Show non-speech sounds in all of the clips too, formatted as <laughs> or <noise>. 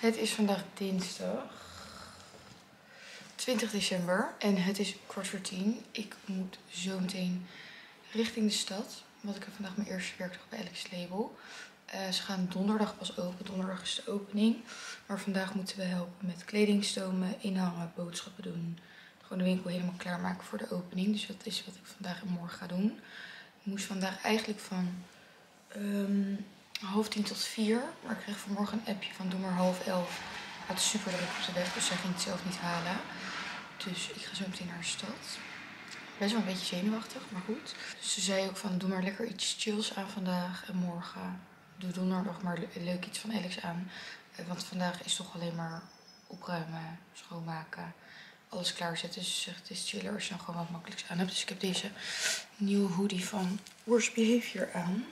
Het is vandaag dinsdag 20 december en het is kwart voor tien. Ik moet zo meteen richting de stad, want ik heb vandaag mijn eerste werkdag bij Alex Label. Uh, ze gaan donderdag pas open. Donderdag is de opening. Maar vandaag moeten we helpen met kledingstomen, inhangen, boodschappen doen. Gewoon de winkel helemaal klaarmaken voor de opening. Dus dat is wat ik vandaag en morgen ga doen. Ik moest vandaag eigenlijk van um, half tien tot vier. Maar ik kreeg vanmorgen een appje van doe maar half elf. Het is super druk op de weg, dus zij ging het zelf niet halen. Dus ik ga zo meteen naar de stad. Best wel een beetje zenuwachtig, maar goed. Dus ze zei ook van doe maar lekker iets chills aan vandaag. En morgen doe donderdag maar leuk iets van Alex aan. Eh, want vandaag is toch alleen maar opruimen, schoonmaken, alles klaarzetten. Dus ze zegt het is chiller als je dan gewoon wat makkelijks aan hebt. Dus ik heb deze nieuwe hoodie van Worst Behavior aan.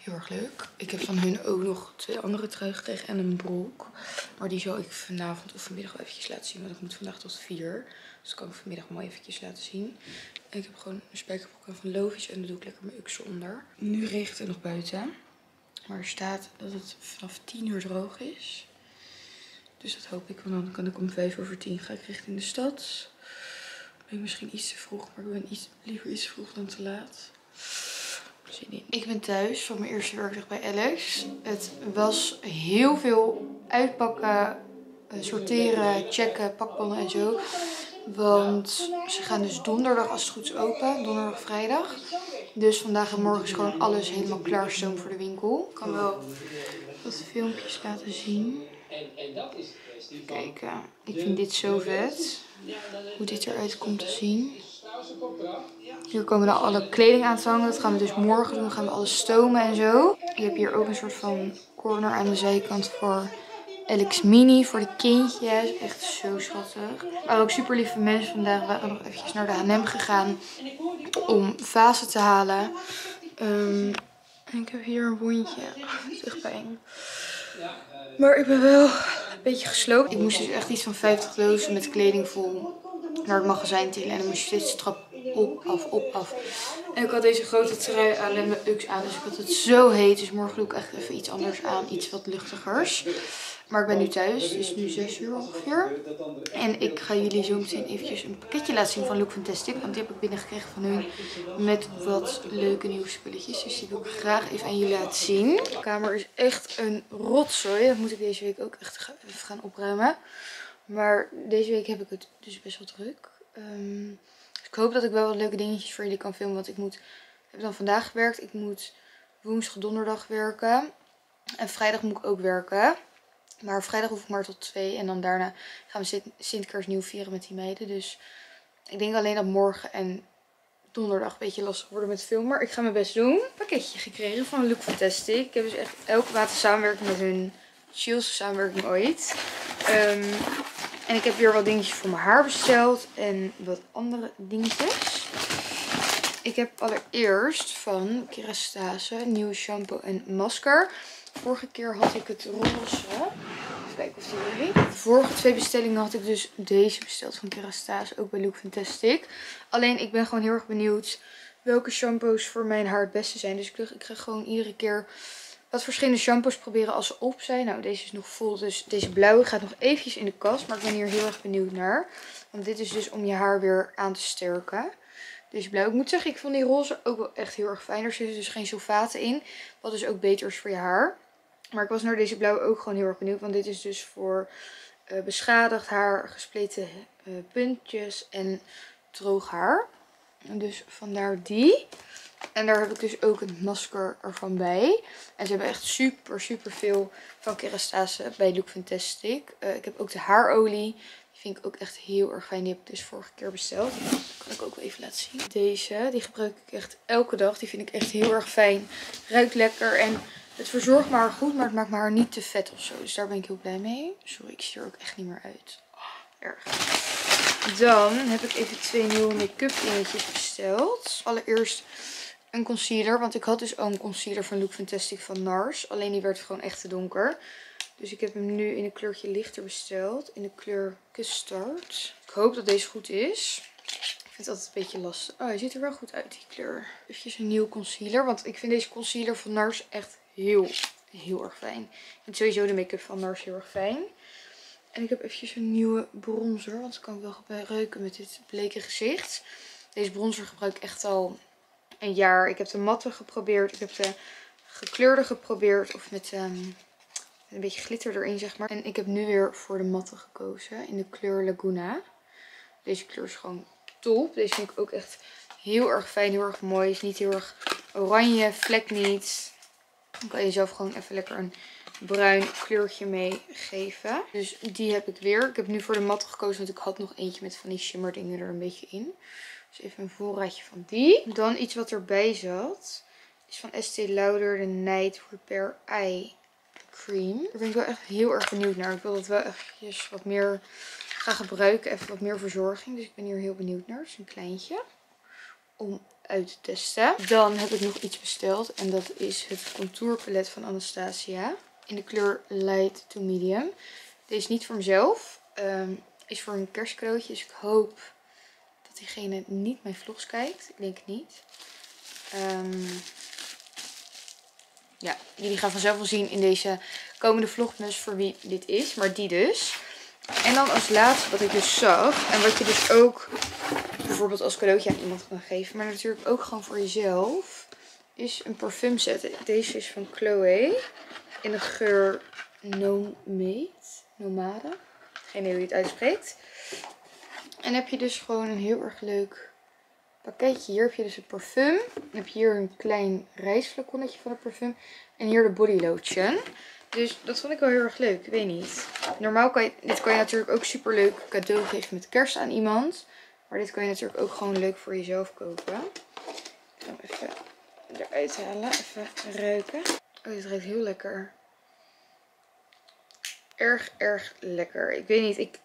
Heel erg leuk. Ik heb van hun ook nog twee andere truien gekregen en een broek. Maar die zal ik vanavond of vanmiddag wel eventjes laten zien. Want ik moet vandaag tot vier. Dus dat kan ik vanmiddag mooi eventjes laten zien. En ik heb gewoon een spijkerbroek aan van Lovies. En daar doe ik lekker mijn uksel onder. Nu regent het nog buiten. Maar er staat dat het vanaf 10 uur droog is. Dus dat hoop ik. Want dan kan ik om 5 over 10 ga ik richting de stad. Ben misschien iets te vroeg. Maar ik ben iets, liever iets te vroeg dan te laat. Ik ben thuis van mijn eerste werkdag bij Alex. Het was heel veel uitpakken, eh, sorteren, checken, pakpannen en zo. Want ze gaan dus donderdag als het goed is open. Donderdag, vrijdag. Dus vandaag en morgen is gewoon alles helemaal klaarstoom voor de winkel. Ik kan wel wat filmpjes laten zien. Kijken. Ik vind dit zo vet. Hoe dit eruit komt te zien. Hier komen dan alle kleding aan te hangen. Dat gaan we dus morgen doen. Dan gaan we alles stomen en zo. Ik heb hier ook een soort van corner aan de zijkant voor Alex Mini. Voor de kindjes. Echt zo schattig. Maar ook super lieve mensen vandaag. We nog eventjes naar de H&M gegaan. Om vazen te halen. En ik heb hier een wondje. <laughs> Echt pijn. Maar ik ben wel een beetje gesloopt. Ik moest dus echt iets van 50 dozen met kleding vol naar het magazijn tillen. En dan moest je steeds trap op, af, op, af. En ik had deze grote trui aan en mijn ux aan. Dus ik had het zo heet. Dus morgen doe ik echt even iets anders aan. Iets wat luchtigers. Maar ik ben nu thuis. Het is nu 6 uur ongeveer. En ik ga jullie zo meteen eventjes een pakketje laten zien van Look Fantastic. Want die heb ik binnengekregen van hun. Met wat leuke nieuwe spulletjes. Dus die wil ik graag even aan jullie laten zien. De kamer is echt een rotzooi. Dat moet ik deze week ook echt even gaan opruimen. Maar deze week heb ik het dus best wel druk. Um, ik hoop dat ik wel wat leuke dingetjes voor jullie kan filmen. Want ik moet, heb dan vandaag gewerkt. Ik moet woensdag, donderdag werken. En vrijdag moet ik ook werken. Maar vrijdag hoef ik maar tot twee. En dan daarna gaan we Sint nieuw vieren met die meiden. Dus ik denk alleen dat morgen en donderdag een beetje lastig worden met filmen. Maar ik ga mijn best doen. Pakketje gekregen van Look Fantastic. Ik heb dus echt elke maand samenwerking met hun chillste samenwerking ooit. Um, en ik heb weer wat dingetjes voor mijn haar besteld. En wat andere dingetjes. Ik heb allereerst van Kerastase nieuwe shampoo en masker. Vorige keer had ik het roze. Even kijken of die er De vorige twee bestellingen had ik dus deze besteld van Kerastase. Ook bij Look Fantastic. Alleen ik ben gewoon heel erg benieuwd welke shampoos voor mijn haar het beste zijn. Dus ik ik ga gewoon iedere keer wat verschillende shampoos proberen als ze op zijn. Nou, deze is nog vol. Dus deze blauwe gaat nog eventjes in de kast. Maar ik ben hier heel erg benieuwd naar. Want dit is dus om je haar weer aan te sterken. Deze blauw. Ik moet zeggen, ik vond die roze ook wel echt heel erg fijn. Er zitten dus geen sulfaten in. Wat dus ook beter is voor je haar. Maar ik was naar deze blauwe ook gewoon heel erg benieuwd. Want dit is dus voor uh, beschadigd haar, gespleten uh, puntjes en droog haar. Dus vandaar die. En daar heb ik dus ook een masker ervan bij. En ze hebben echt super, super veel van Kerastase bij Look Fantastic. Uh, ik heb ook de haarolie. Die vind ik ook echt heel erg fijn. Die heb ik dus vorige keer besteld. Die kan ik ook wel even laten zien. Deze, die gebruik ik echt elke dag. Die vind ik echt heel erg fijn. Ruikt lekker en het verzorgt mijn haar goed. Maar het maakt mijn haar niet te vet of zo. Dus daar ben ik heel blij mee. Sorry, ik zie er ook echt niet meer uit. Oh, erg. Dan heb ik even twee nieuwe make-up dingetjes besteld. Allereerst een concealer. Want ik had dus ook een concealer van Look Fantastic van NARS. Alleen die werd gewoon echt te donker. Dus ik heb hem nu in een kleurtje lichter besteld. In de kleur Custard. Ik hoop dat deze goed is. Ik vind het altijd een beetje lastig. Oh, hij ziet er wel goed uit, die kleur. Even een nieuw concealer. Want ik vind deze concealer van NARS echt heel, heel erg fijn. Ik vind sowieso de make-up van NARS heel erg fijn. En ik heb eventjes een nieuwe bronzer. Want dat kan ik wel gebruiken met dit bleke gezicht. Deze bronzer gebruik ik echt al een jaar. Ik heb de matte geprobeerd. Ik heb de gekleurde geprobeerd. Of met, um, met een beetje glitter erin zeg maar. En ik heb nu weer voor de matte gekozen. In de kleur Laguna. Deze kleur is gewoon top. Deze vind ik ook echt heel erg fijn. Heel erg mooi. Is niet heel erg oranje. Vlek niet. Dan kan je zelf gewoon even lekker een bruin kleurtje mee geven. Dus die heb ik weer. Ik heb nu voor de matte gekozen, want ik had nog eentje met van die shimmer dingen er een beetje in. Dus even een voorraadje van die. Dan iets wat erbij zat. Is van Estee Lauder de Night Repair Eye Cream. Daar ben ik wel echt heel erg benieuwd naar. Ik wil dat wel eventjes wat meer gaan gebruiken. Even wat meer verzorging. Dus ik ben hier heel benieuwd naar. Het is een kleintje. Om uit te testen. Dan heb ik nog iets besteld. En dat is het contourpalet van Anastasia in de kleur light to medium. Deze is niet voor mezelf. Um, is voor een kerstcadeautje. Dus ik hoop diegene niet mijn vlogs kijkt. Ik denk niet. Um, ja, jullie gaan vanzelf wel zien in deze komende vlogmas voor wie dit is. Maar die dus. En dan als laatste wat ik dus zag. En wat je dus ook bijvoorbeeld als cadeautje aan iemand kan geven. Maar natuurlijk ook gewoon voor jezelf. Is een parfumset. Deze is van Chloe in de geur Nomade. Nomade. Geen idee hoe je het uitspreekt. En heb je dus gewoon een heel erg leuk pakketje. Hier heb je dus een parfum. Dan heb je hier een klein reisflaconnetje van het parfum. En hier de body lotion. Dus dat vond ik wel heel erg leuk. Ik weet niet. Normaal kan je, dit kan je natuurlijk ook super leuk cadeau geven met kerst aan iemand. Maar dit kan je natuurlijk ook gewoon leuk voor jezelf kopen. Ik ga hem even eruit halen. Even ruiken. Oh, dit ruikt heel lekker. Erg, erg lekker. Ik weet niet, ik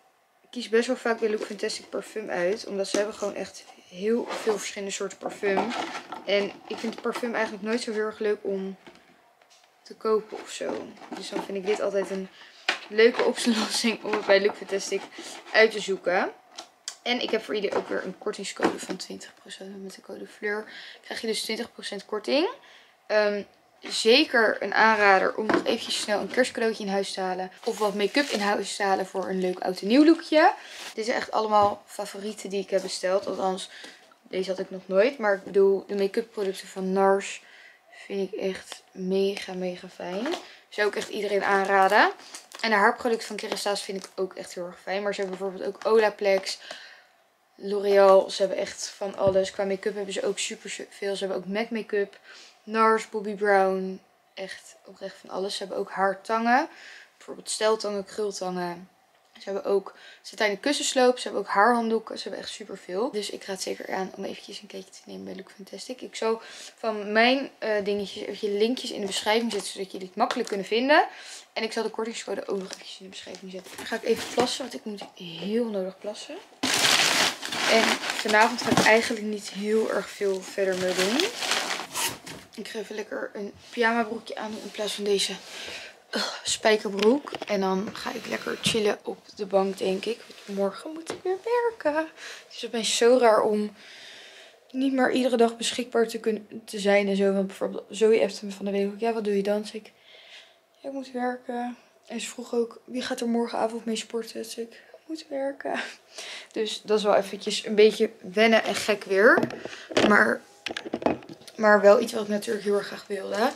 kies best wel vaak bij Look Fantastic parfum uit. Omdat ze hebben gewoon echt heel veel verschillende soorten parfum. En ik vind parfum eigenlijk nooit zo heel erg leuk om te kopen of zo. Dus dan vind ik dit altijd een leuke <laughs> oplossing om het bij Look Fantastic uit te zoeken. En ik heb voor iedereen ook weer een kortingscode van 20% met de code Fleur. Krijg je dus 20% korting. Um, zeker een aanrader om nog eventjes snel een kerstcadeautje in huis te halen. Of wat make-up in huis te halen voor een leuk oud en nieuw lookje. Dit zijn echt allemaal favorieten die ik heb besteld. Althans, deze had ik nog nooit. Maar ik bedoel, de make-up producten van NARS vind ik echt mega, mega fijn. Zou ik echt iedereen aanraden. En de haarproducten van Kérastase vind ik ook echt heel erg fijn. Maar ze hebben bijvoorbeeld ook Olaplex, L'Oreal. Ze hebben echt van alles. Qua make-up hebben ze ook super veel. Ze hebben ook MAC make-up. NARS, Bobby Brown. Echt oprecht van alles. Ze hebben ook haartangen. Bijvoorbeeld steltangen, krultangen. Ze hebben ook satijnen kussensloop. Ze hebben ook haarhanddoeken. Ze hebben echt super veel. Dus ik raad zeker aan om eventjes een kijkje te nemen bij Look Fantastic. Ik zal van mijn uh, dingetjes even linkjes in de beschrijving zetten. Zodat jullie het makkelijk kunnen vinden. En ik zal de kortingscode ook nog eventjes in de beschrijving zetten. Dan ga ik even plassen. Want ik moet heel nodig plassen. En vanavond ga ik eigenlijk niet heel erg veel verder meer doen. Ik ga even lekker een pyjama broekje aan in plaats van deze uh, spijkerbroek. En dan ga ik lekker chillen op de bank denk ik. Want morgen moet ik weer werken. Het is zo raar om niet meer iedere dag beschikbaar te, kunnen, te zijn en zo. Want bijvoorbeeld Zoe me van de week ook. Ja, wat doe je dan? Dus ik, ik moet werken. En ze vroeg ook, wie gaat er morgenavond mee sporten? Dus ik, moet werken. <laughs> Dus dat is wel eventjes een beetje wennen en gek weer. Maar maar wel iets wat ik natuurlijk heel erg graag wilde.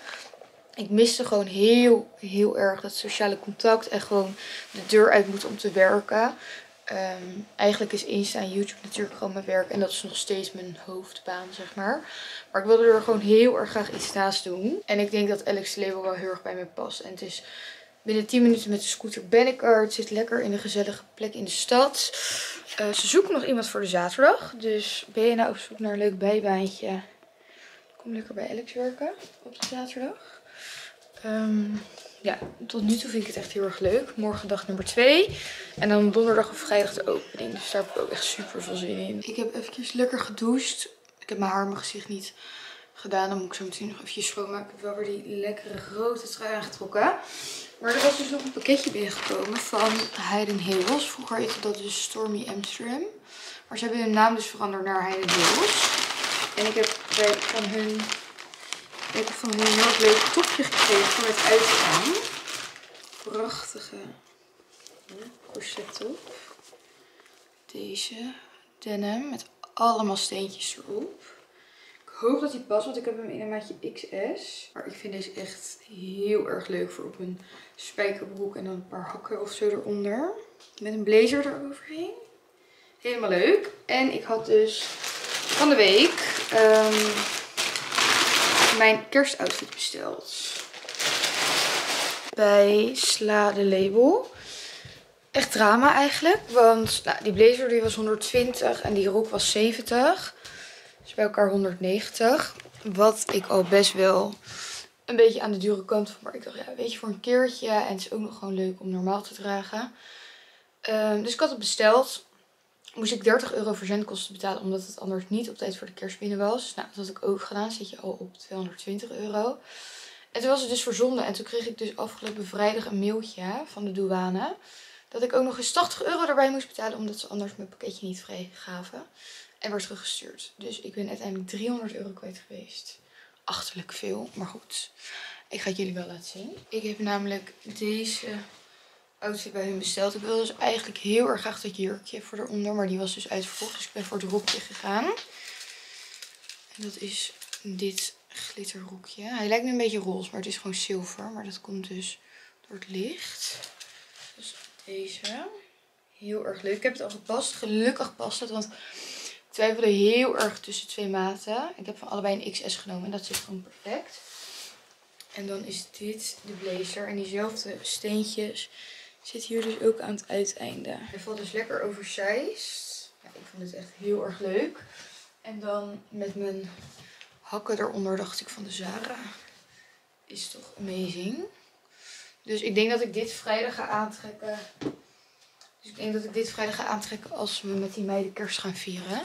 Ik miste gewoon heel, heel erg dat sociale contact. En gewoon de deur uit moeten om te werken. Ehm, eigenlijk is Insta en YouTube natuurlijk gewoon mijn werk. En dat is nog steeds mijn hoofdbaan, zeg maar. Maar ik wilde er gewoon heel erg graag iets naast doen. En ik denk dat Alex Label wel heel erg bij me past. En het is binnen 10 minuten met de scooter ben ik er. Het zit lekker in een gezellige plek in de stad. Uh, ze zoeken nog iemand voor de zaterdag. Dus ben je nou op zoek naar een leuk bijbaantje? Kom lekker bij Alex werken op zaterdag. Ehm, ja, tot nu toe vind ik het echt heel erg leuk. Morgen dag nummer 2. En dan donderdag of vrijdag de opening. Dus daar heb ik ook echt super veel zin in. Ik heb eventjes lekker gedoucht. Ik heb mijn haar en mijn gezicht niet gedaan. Dan moet ik zo meteen nog eventjes schoonmaken. Ik heb wel weer die lekkere grote trui aangetrokken. Maar er was dus nog een pakketje binnengekomen van Heiden Hills. Vroeger heette dat dus Stormy Amsterdam. Maar ze hebben hun naam dus veranderd naar Heiden Hills. En ik heb van hun Ik heb van een heel leuk topje gekregen het uitgaan. Prachtige corset top. Deze denim met allemaal steentjes erop. Ik hoop dat hij past, want ik heb hem in een maatje XS. Maar ik vind deze echt heel erg leuk voor op een spijkerbroek en dan een paar hakken of zo eronder. Met een blazer eroverheen. Helemaal leuk. En ik had dus van de week um, mijn kerstoutfit besteld. Bij Sla de Label. Echt drama eigenlijk. Want nou, die blazer die was 120 en die rok was 70. Dus bij elkaar 190. Wat ik al best wel een beetje aan de dure kant vond. Maar ik dacht, ja, weet je, voor een keertje. En het is ook nog gewoon leuk om normaal te dragen. Um, dus ik had het besteld moest ik 30 euro verzendkosten betalen. Omdat het anders niet op tijd voor de kerst binnen was. Nou, dat had ik ook gedaan. Zit je al op 220 euro. En toen was het dus verzonden. En toen kreeg ik dus afgelopen vrijdag een mailtje van de douane. Dat ik ook nog eens 80 euro erbij moest betalen. Omdat ze anders mijn pakketje niet vrij gaven. En werd teruggestuurd. Dus ik ben uiteindelijk 300 euro kwijt geweest. Achterlijk veel. Maar goed. Ik ga het jullie wel laten zien. Ik heb namelijk deze outfit bij hun besteld. Ik wilde dus eigenlijk heel erg graag dat jurkje voor eronder. Maar die was dus uitverkocht. Dus ik ben voor het rokje gegaan. En dat is dit glitterrokje. Hij lijkt nu een beetje roze, maar het is gewoon zilver. Maar dat komt dus door het licht. Dus deze. Heel erg leuk. Ik heb het al gepast. Gelukkig past het, want ik twijfelde heel erg tussen twee maten. Ik heb van allebei een XS genomen en dat zit gewoon perfect. En dan is dit de blazer. En diezelfde steentjes Zit hier dus ook aan het uiteinde. Hij valt dus lekker oversized. Ja, ik vond het echt heel erg leuk. En dan met mijn hakken eronder dacht ik van de Zara. Is toch amazing. Dus ik denk dat ik dit vrijdag ga aantrekken. Dus ik denk dat ik dit vrijdag ga aantrekken als we met die meiden kerst gaan vieren.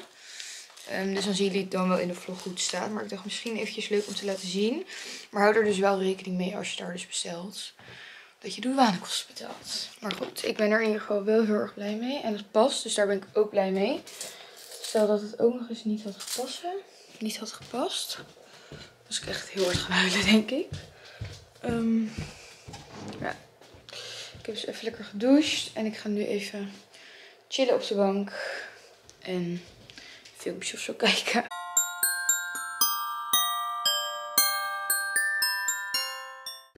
Um, dus dan zien jullie het dan wel in de vlog goed staan. Maar ik dacht misschien eventjes leuk om te laten zien. Maar hou er dus wel rekening mee als je daar dus bestelt dat je de douanekosten betaalt. Maar goed, ik ben er in ieder geval wel heel erg blij mee. En het past, dus daar ben ik ook blij mee. Stel dat het ook nog eens niet had gepast. Niet had gepast. Was ik echt heel erg gaan huilen, denk ik. Um, ja. Ik heb dus even lekker gedoucht. En ik ga nu even chillen op de bank. En filmpjes of zo <laughs> kijken.